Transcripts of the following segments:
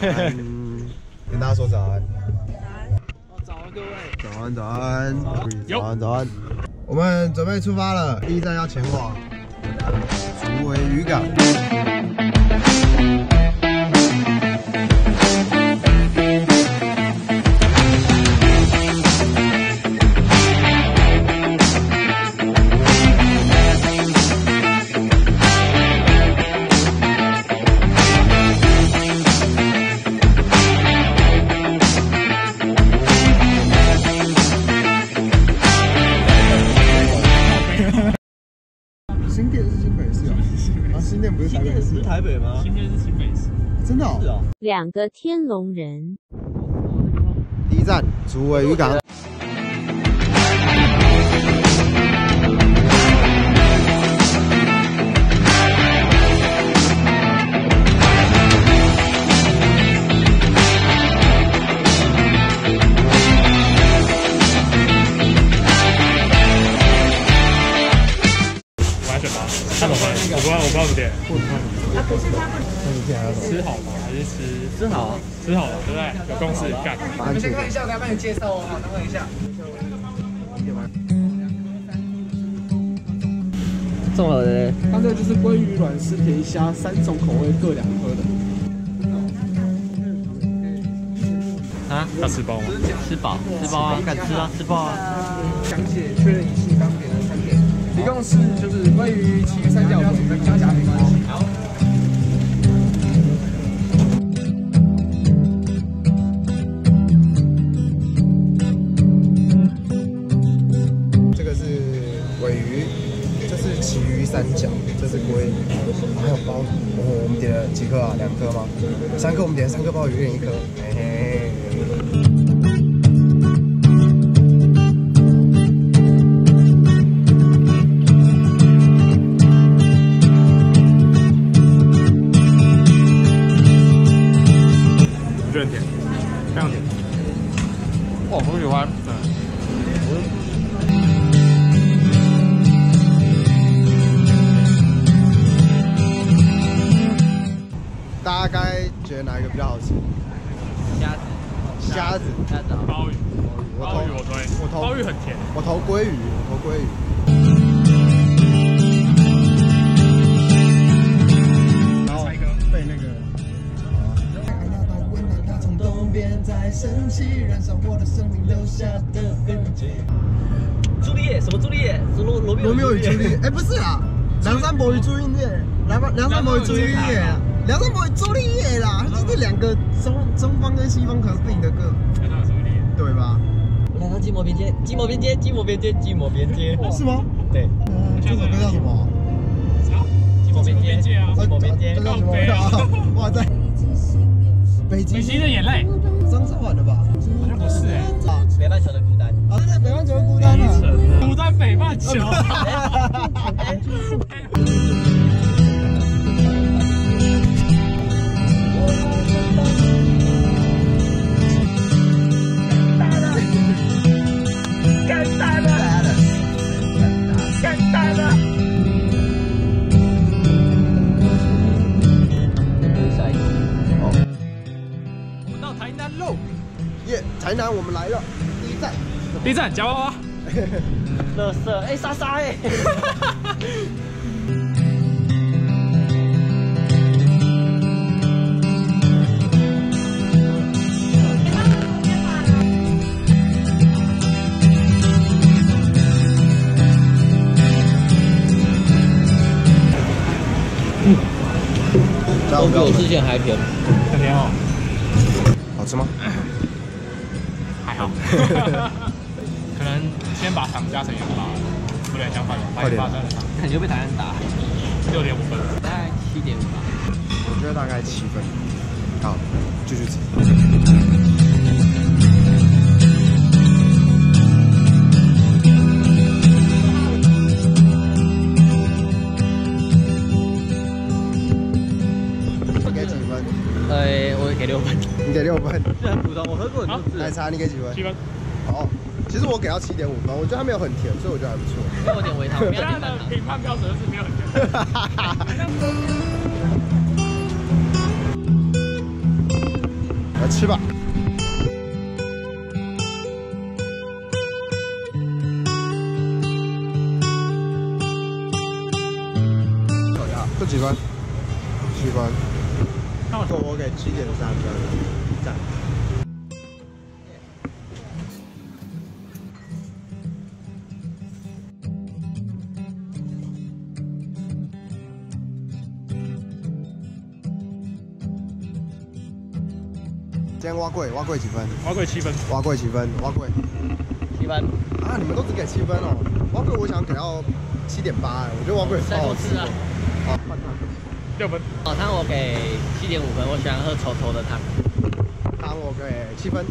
早安，跟大家说早安。早安各位，早安，早安，早安，早安。我们准备出发了，第一站要前往竹围渔港。真的哦。是哦。两个天龙人。第一站竹围渔港。吃好吗？还是吃吃好。吃好了，对不对？有共识，干。我们先。看一下，我给他帮你介绍哦，好，等我一下。中了的，它这个就是鲑鱼卵丝甜虾三种口味各两颗的。啊，要吃包吗？吃饱，吃饱啊，敢吃啊，吃饱啊。详解确认一次刚点的三点，一共是就是鲑鱼、旗鱼、三角龙跟加加没龟，还有鲍鱼。哦，我们点了几颗啊？两颗吗？三颗，我们点了三颗鲍鱼，一人一颗。嘿嘿。虾子。虾子好。鲍鱼，我鲍鱼我推。我投鲍鱼很甜。我投鲑鱼，我投鲑鱼。然后被那个。从东边再升起，燃烧我的生命留下的痕迹。朱丽叶，什么朱丽叶？罗密罗密欧与朱丽叶，哎，不是啊，梁山伯与朱丽叶，梁山梁山伯与朱丽叶啊，梁山伯与朱丽叶啦，它就是两个中中方跟西方合并的歌，看到什么脸？对吧？来到寂寞边界，寂寞边界，寂寞边界，寂寞边界。是吗？对，嗯，这首歌叫什么？寂寞边界，啊寂寞边界这。叫什么？哇，在北极北极的眼泪，张韶涵的吧？好像不是哎。啊北半球的孤单。啊，对对，北半球的孤单啊。古在北半球。台南我们来了，第一站。第一站夹娃娃。乐色，哎，莎莎哎。都比我之前还甜。很甜哦。好吃吗？可能先把糖加成盐巴，不然相反的，把盐巴加成糖。感觉被台湾打。六点五分。大概七点五吧。我觉得大概七分。好，继续吃。给六分。你给六分。这很普通，我喝过很多次。奶茶你给几分？七分。哦，其实我给到七点五分，我觉得它没有很甜，所以我觉得还不错。因为我点微糖，不现在的。评判标准就是没有很甜。来吃吧。这几分？七分。这我给七点三分，赞。今天挖贵，挖贵几分？挖贵七分，挖贵几分？挖贵七分，啊！你们都只给七分哦。挖贵我想给到七点八，我觉得挖贵超好吃啊。好，六分。早餐我给七点五分，我喜欢喝稠稠的汤。汤我给七分。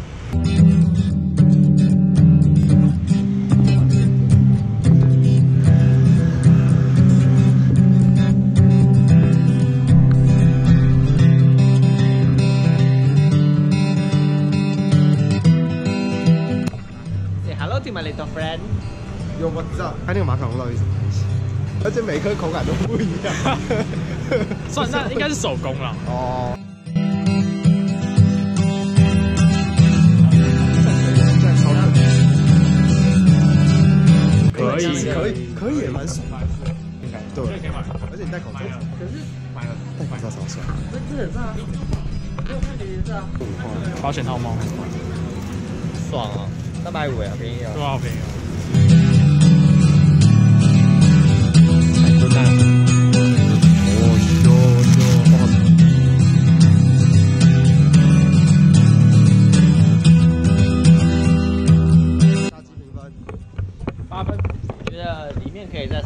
Say hello to my little friend。有我知道，它那个马卡龙到底是什么东西？而且每颗口感都不一样。算那应该是手工啦。哦。可以可以可以也蛮爽的。对，可以买，而且你戴口罩，可是买了，戴口罩超帅。这这很赞啊！没有看你颜色啊。保险套吗？爽啊！三百五呀，便宜啊。多少便宜啊？多大？哦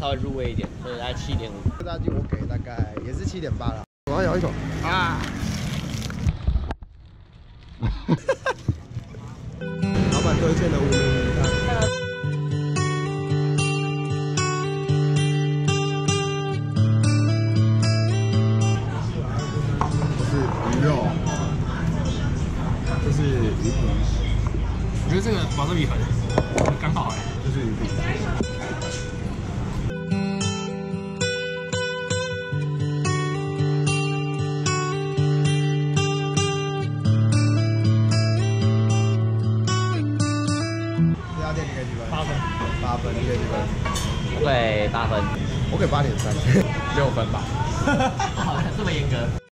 稍微入味一点，所以大概七点五。这大鸡我给大概也是七点八了。我要咬一口啊！老板推荐的五名名单。这是鱼肉，这是鱼皮，我觉得这个瓦萨比很刚好哎。这是鱼皮。分，你给几分？我给八分。我给八点三。六分吧。好，这么严格。